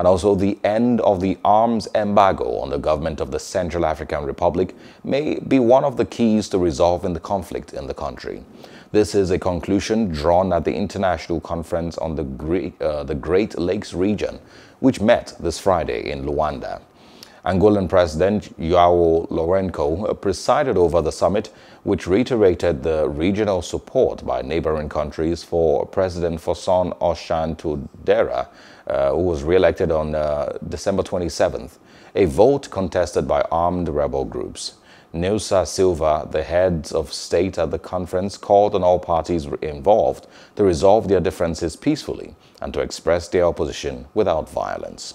and also the end of the arms embargo on the government of the Central African Republic may be one of the keys to resolving the conflict in the country. This is a conclusion drawn at the International Conference on the uh, the Great Lakes region, which met this Friday in Luanda. Angolan President Joao Lourenco presided over the summit, which reiterated the regional support by neighboring countries for President Faustin-Archange Touadera, uh, who was re-elected on uh, December 27th, a vote contested by armed rebel groups. Nilsa Silva, the heads of state at the conference, called on all parties involved to resolve their differences peacefully and to express their opposition without violence.